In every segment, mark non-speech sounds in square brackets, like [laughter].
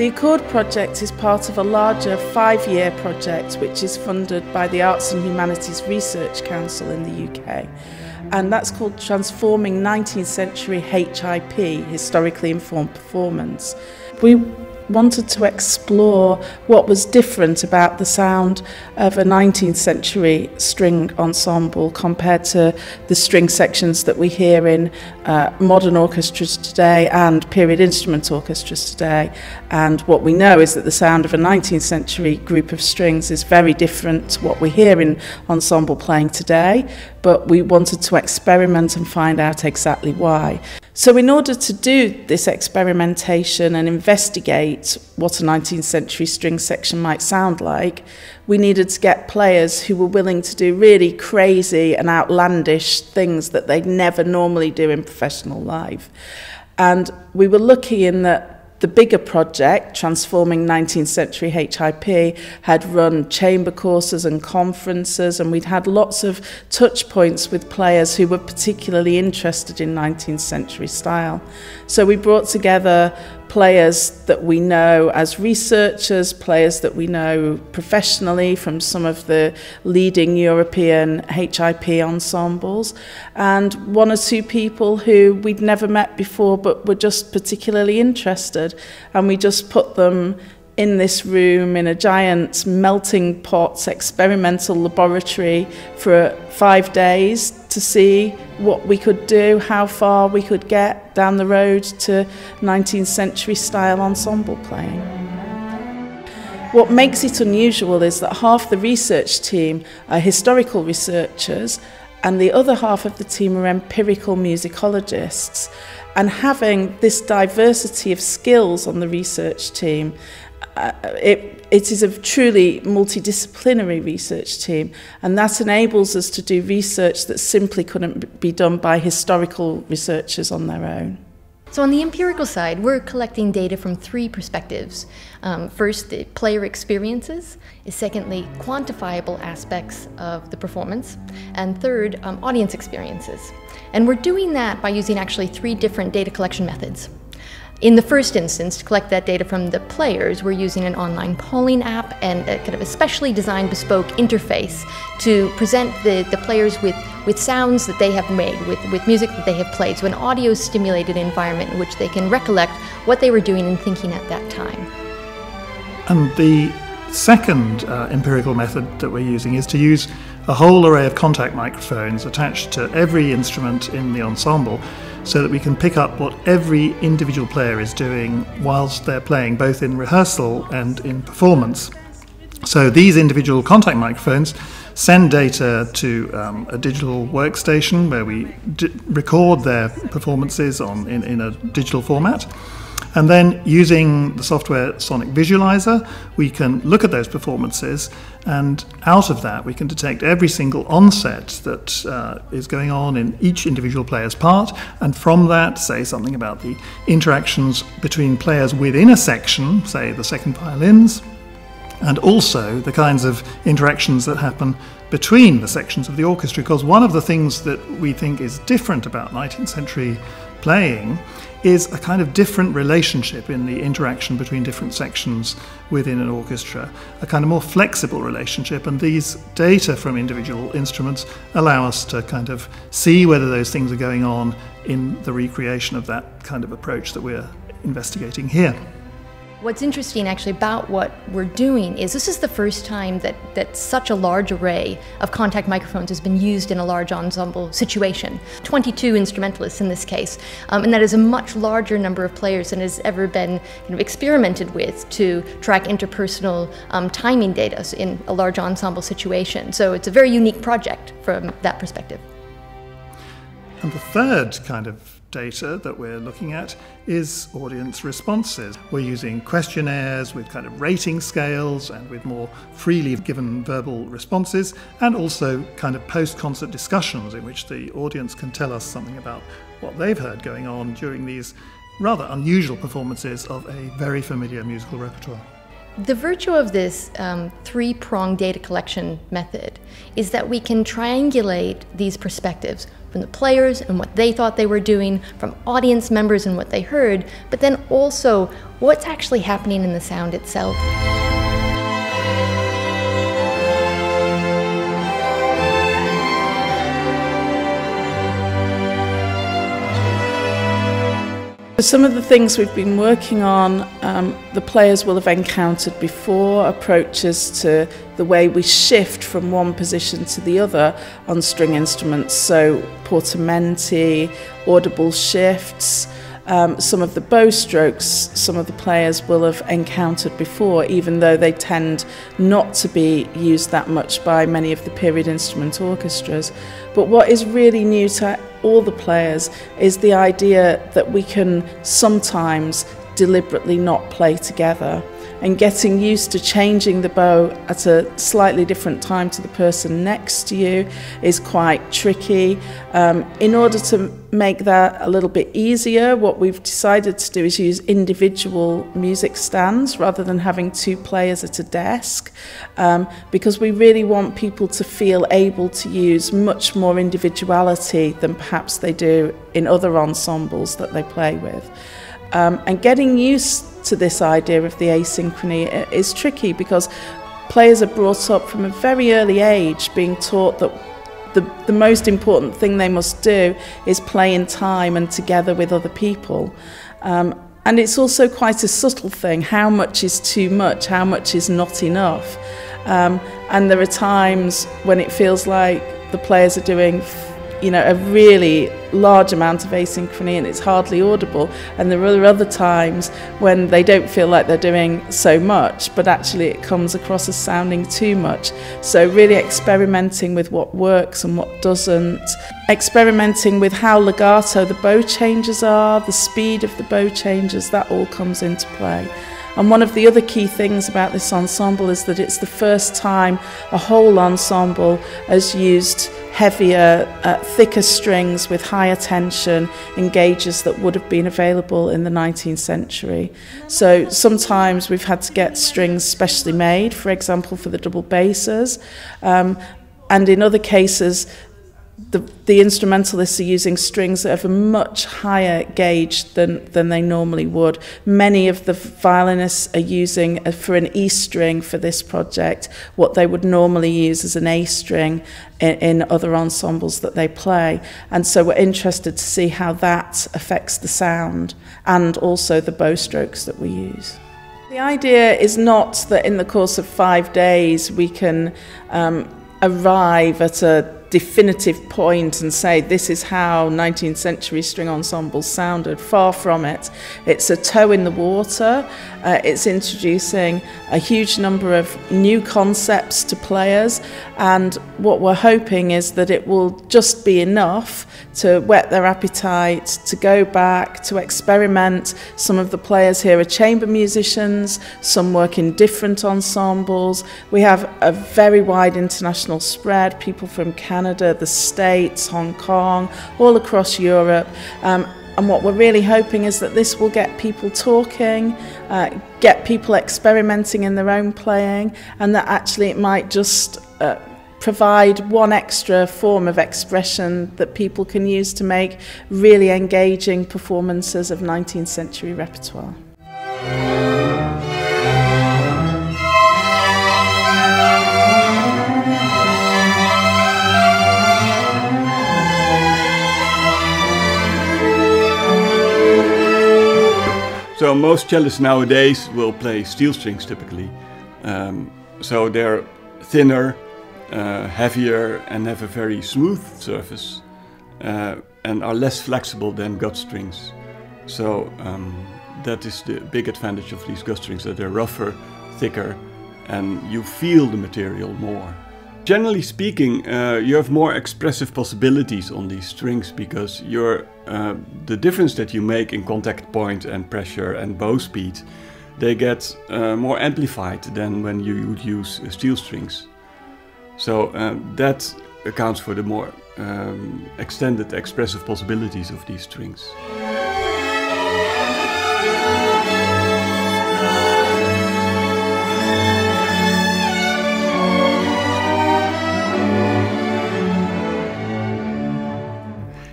The Accordes project is part of a larger five year project which is funded by the Arts and Humanities Research Council in the UK. And that's called Transforming 19th Century HIP, Historically Informed Performance. We wanted to explore what was different about the sound of a 19th century string ensemble compared to the string sections that we hear in uh, modern orchestras today and period instrument orchestras today. And what we know is that the sound of a 19th century group of strings is very different to what we hear in ensemble playing today. But we wanted to experiment and find out exactly why. So in order to do this experimentation and investigate what a 19th century string section might sound like, we needed to get players who were willing to do really crazy and outlandish things that they'd never normally do in professional life. And we were lucky in that The bigger project, Transforming 19th Century HIP, had run chamber courses and conferences, and we'd had lots of touch points with players who were particularly interested in 19th century style. So we brought together players that we know as researchers, players that we know professionally from some of the leading European HIP ensembles, and one or two people who we'd never met before but were just particularly interested. And we just put them in this room in a giant melting pot experimental laboratory for five days to see what we could do, how far we could get down the road to 19th century style ensemble playing. What makes it unusual is that half the research team are historical researchers and the other half of the team are empirical musicologists. And having this diversity of skills on the research team uh, it, it is a truly multidisciplinary research team and that enables us to do research that simply couldn't be done by historical researchers on their own. So on the empirical side, we're collecting data from three perspectives. Um, first, the player experiences. Secondly, quantifiable aspects of the performance. And third, um, audience experiences. And we're doing that by using actually three different data collection methods. In the first instance, to collect that data from the players, we're using an online polling app and a kind of a specially designed bespoke interface to present the, the players with, with sounds that they have made, with, with music that they have played. So an audio stimulated environment in which they can recollect what they were doing and thinking at that time. And the second uh, empirical method that we're using is to use a whole array of contact microphones attached to every instrument in the ensemble so that we can pick up what every individual player is doing whilst they're playing, both in rehearsal and in performance. So these individual contact microphones send data to um, a digital workstation where we record their performances on in, in a digital format. And then using the software Sonic Visualiser, we can look at those performances, and out of that, we can detect every single onset that uh, is going on in each individual player's part, and from that, say something about the interactions between players within a section, say the second violins, and also the kinds of interactions that happen between the sections of the orchestra. Because one of the things that we think is different about 19th century playing is a kind of different relationship in the interaction between different sections within an orchestra, a kind of more flexible relationship. And these data from individual instruments allow us to kind of see whether those things are going on in the recreation of that kind of approach that we're investigating here. What's interesting actually about what we're doing is this is the first time that, that such a large array of contact microphones has been used in a large ensemble situation. 22 instrumentalists in this case, um, and that is a much larger number of players than has ever been experimented with to track interpersonal um, timing data in a large ensemble situation. So it's a very unique project from that perspective. And the third kind of data that we're looking at is audience responses. We're using questionnaires with kind of rating scales and with more freely given verbal responses, and also kind of post concert discussions in which the audience can tell us something about what they've heard going on during these rather unusual performances of a very familiar musical repertoire. The virtue of this um, three-pronged data collection method is that we can triangulate these perspectives from the players and what they thought they were doing, from audience members and what they heard, but then also what's actually happening in the sound itself. So some of the things we've been working on, um, the players will have encountered before, approaches to the way we shift from one position to the other on string instruments. So portamenti, audible shifts, um, some of the bow strokes some of the players will have encountered before, even though they tend not to be used that much by many of the period instrument orchestras. But what is really new to all the players is the idea that we can sometimes deliberately not play together and getting used to changing the bow at a slightly different time to the person next to you is quite tricky. Um, in order to make that a little bit easier, what we've decided to do is use individual music stands rather than having two players at a desk um, because we really want people to feel able to use much more individuality than perhaps they do in other ensembles that they play with. Um, and getting used to this idea of the asynchrony is tricky because players are brought up from a very early age being taught that the, the most important thing they must do is play in time and together with other people. Um, and it's also quite a subtle thing how much is too much, how much is not enough. Um, and there are times when it feels like the players are doing you know, a really large amount of asynchrony and it's hardly audible. And there are other times when they don't feel like they're doing so much, but actually it comes across as sounding too much. So really experimenting with what works and what doesn't. Experimenting with how legato the bow changes are, the speed of the bow changes, that all comes into play. And one of the other key things about this ensemble is that it's the first time a whole ensemble has used heavier, uh, thicker strings with higher tension in gauges that would have been available in the 19th century. So sometimes we've had to get strings specially made, for example, for the double basses. Um, and in other cases, the, the instrumentalists are using strings that have a much higher gauge than, than they normally would. Many of the violinists are using, uh, for an E string for this project, what they would normally use as an A string in, in other ensembles that they play. And so we're interested to see how that affects the sound and also the bow strokes that we use. The idea is not that in the course of five days we can um, arrive at a definitive point and say this is how 19th century string ensembles sounded. Far from it. It's a toe in the water. Uh, it's introducing a huge number of new concepts to players and what we're hoping is that it will just be enough to whet their appetite, to go back, to experiment. Some of the players here are chamber musicians, some work in different ensembles. We have a very wide international spread, people from Canada Canada, the States, Hong Kong, all across Europe. Um, and what we're really hoping is that this will get people talking, uh, get people experimenting in their own playing, and that actually it might just uh, provide one extra form of expression that people can use to make really engaging performances of 19th century repertoire. So most cellists nowadays will play steel strings typically. Um, so they're thinner, uh, heavier and have a very smooth surface uh, and are less flexible than gut strings. So um, that is the big advantage of these gut strings, that they're rougher, thicker and you feel the material more. Generally speaking, uh, you have more expressive possibilities on these strings because uh, the difference that you make in contact point and pressure and bow speed, they get uh, more amplified than when you would use steel strings. So uh, that accounts for the more um, extended expressive possibilities of these strings.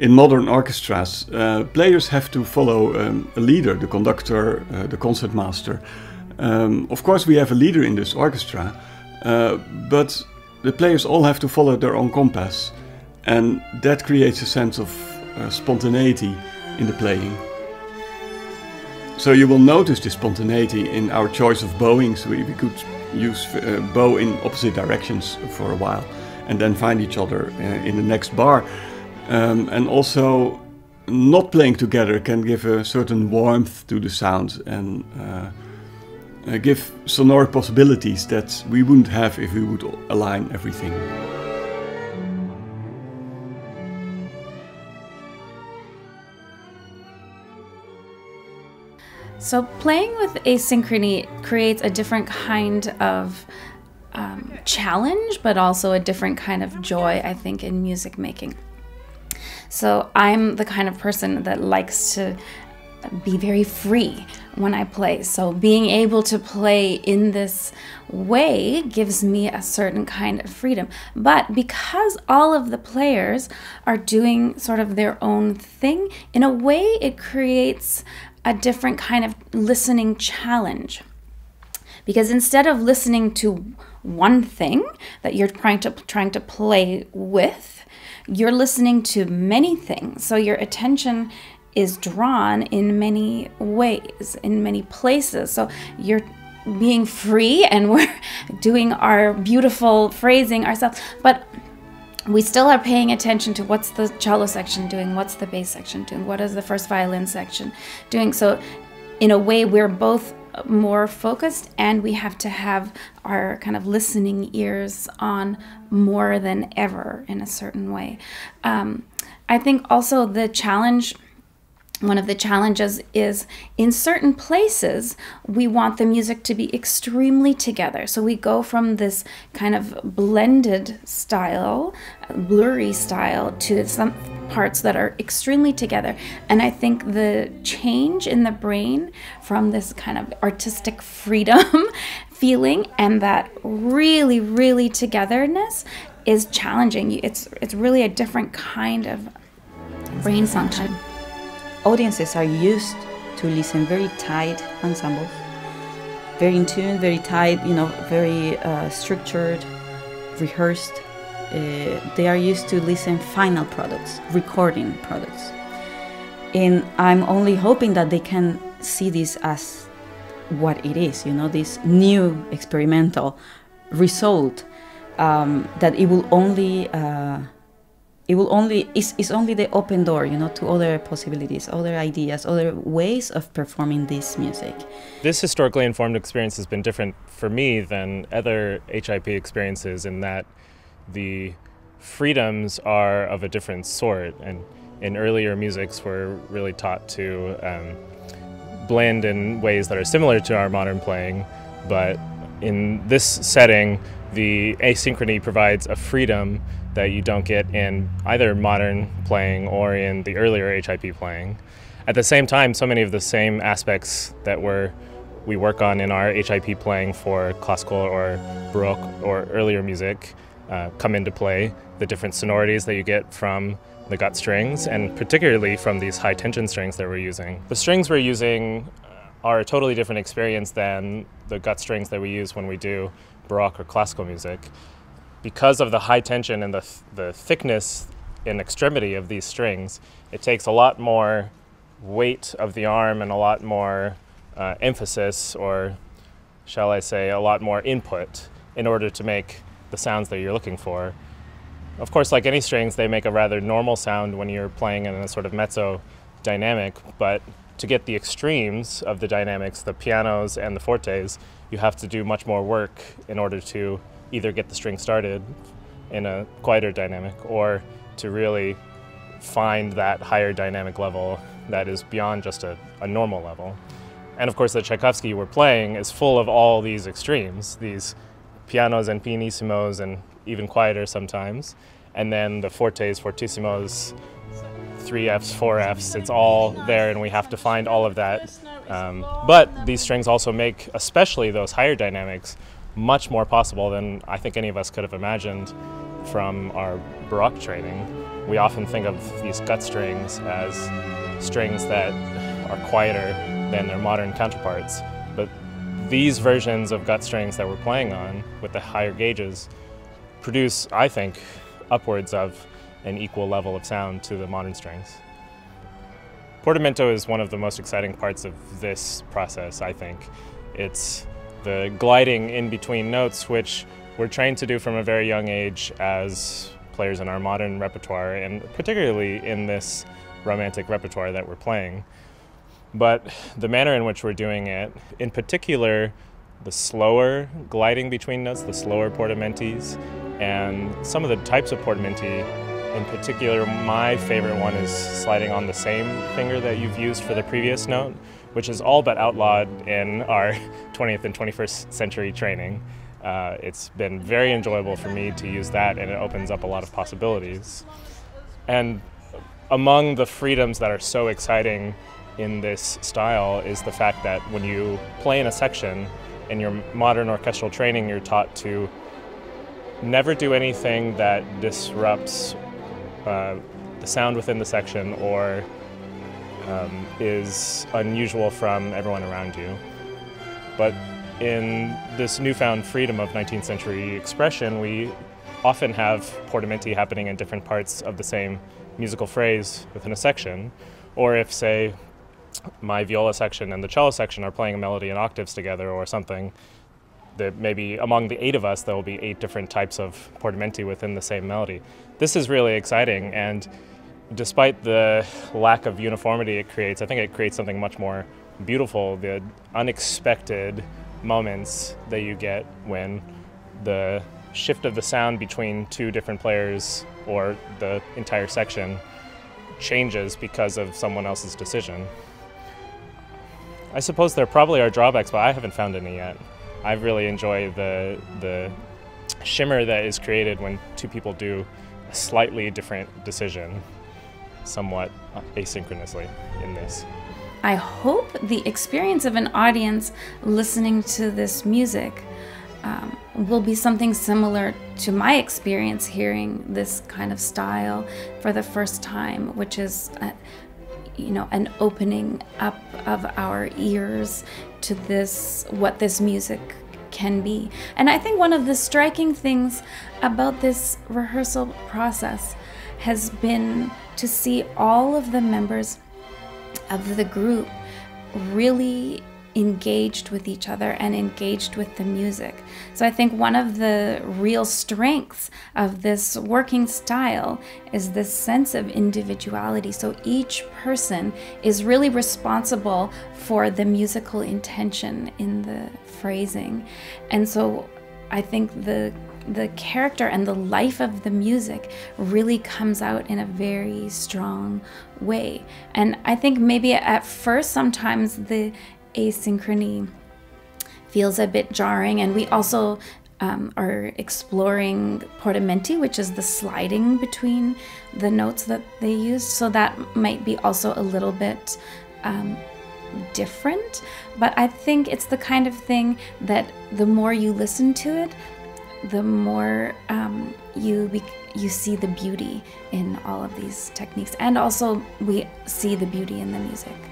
In modern orchestras, uh, players have to follow um, a leader, the conductor, uh, the concertmaster. Um, of course, we have a leader in this orchestra, uh, but the players all have to follow their own compass, and that creates a sense of uh, spontaneity in the playing. So you will notice this spontaneity in our choice of bowings. We, we could use uh, bow in opposite directions for a while, and then find each other uh, in the next bar. Um, and also, not playing together can give a certain warmth to the sound and uh, uh, give sonore possibilities that we wouldn't have if we would align everything. So, playing with asynchrony creates a different kind of um, challenge, but also a different kind of joy, I think, in music making. So I'm the kind of person that likes to be very free when I play. So being able to play in this way gives me a certain kind of freedom. But because all of the players are doing sort of their own thing, in a way it creates a different kind of listening challenge. Because instead of listening to one thing that you're trying to trying to play with, you're listening to many things. So your attention is drawn in many ways, in many places. So you're being free [laughs] and we're doing our beautiful phrasing ourselves. But we still are paying attention to what's the cello section doing, what's the bass section doing, what is the first violin section doing. So, in a way, we're both more focused and we have to have our kind of listening ears on more than ever in a certain way. Um, I think also the challenge one of the challenges is in certain places we want the music to be extremely together. So we go from this kind of blended style blurry style to some parts that are extremely together. And i think the change in the brain from this kind of artistic freedom [laughs] feeling and that really really togetherness is challenging. It's it's really a different kind of brain function audiences are used to listen very tight ensembles, very in tune, very tight, you know, very uh, structured, rehearsed. Uh, they are used to listen final products, recording products. And I'm only hoping that they can see this as what it is, you know, this new experimental result um, that it will only uh, it will only it's, it's only the open door you know to other possibilities other ideas other ways of performing this music. This historically informed experience has been different for me than other HIP experiences in that the freedoms are of a different sort and in earlier musics we're really taught to um, blend in ways that are similar to our modern playing but in this setting the asynchrony provides a freedom that you don't get in either modern playing or in the earlier HIP playing. At the same time, so many of the same aspects that we're, we work on in our HIP playing for classical or Baroque or earlier music uh, come into play. The different sonorities that you get from the gut strings and particularly from these high tension strings that we're using. The strings we're using are a totally different experience than the gut strings that we use when we do Baroque or classical music because of the high tension and the, th- the thickness and extremity of these strings, it takes a lot more weight of the arm and a lot more uh, emphasis, or shall I say, a lot more input in order to make the sounds that you're looking for. Of course, like any strings, they make a rather normal sound when you're playing in a sort of mezzo dynamic, but to get the extremes of the dynamics, the pianos and the fortes, you have to do much more work in order to either get the string started in a quieter dynamic or to really find that higher dynamic level that is beyond just a, a normal level. And of course, the Tchaikovsky we're playing is full of all these extremes, these pianos and pianissimos, and even quieter sometimes. And then the fortes, fortissimos, three Fs, four Fs, it's all there, and we have to find all of that. Um, but these strings also make, especially those higher dynamics, much more possible than I think any of us could have imagined from our Baroque training, we often think of these gut strings as strings that are quieter than their modern counterparts. But these versions of gut strings that we're playing on with the higher gauges produce, I think, upwards of an equal level of sound to the modern strings. Portamento is one of the most exciting parts of this process, I think. It's the gliding in between notes, which we're trained to do from a very young age as players in our modern repertoire, and particularly in this romantic repertoire that we're playing. But the manner in which we're doing it, in particular, the slower gliding between notes, the slower portamenti, and some of the types of portamenti in particular, my favorite one is sliding on the same finger that you've used for the previous note, which is all but outlawed in our [laughs] 20th and 21st century training. Uh, it's been very enjoyable for me to use that, and it opens up a lot of possibilities. And among the freedoms that are so exciting in this style is the fact that when you play in a section in your modern orchestral training, you're taught to never do anything that disrupts uh, the sound within the section or um, is unusual from everyone around you. But in this newfound freedom of 19th century expression, we often have portamenti happening in different parts of the same musical phrase within a section. Or if, say, my viola section and the cello section are playing a melody in octaves together or something, that maybe among the eight of us, there will be eight different types of portamenti within the same melody. This is really exciting, and despite the lack of uniformity it creates, I think it creates something much more beautiful the unexpected moments that you get when the shift of the sound between two different players or the entire section changes because of someone else's decision. I suppose there probably are drawbacks, but I haven't found any yet. I really enjoy the the shimmer that is created when two people do a slightly different decision, somewhat asynchronously in this. I hope the experience of an audience listening to this music um, will be something similar to my experience hearing this kind of style for the first time, which is, uh, you know, an opening up of our ears to this, what this music can be. And I think one of the striking things about this rehearsal process has been to see all of the members of the group really engaged with each other and engaged with the music. So I think one of the real strengths of this working style is this sense of individuality. So each person is really responsible for the musical intention in the phrasing. And so I think the the character and the life of the music really comes out in a very strong way. And I think maybe at first sometimes the asynchrony feels a bit jarring. And we also um, are exploring portamenti, which is the sliding between the notes that they use. So that might be also a little bit um, different. But I think it's the kind of thing that the more you listen to it, the more um, you you see the beauty in all of these techniques, and also we see the beauty in the music.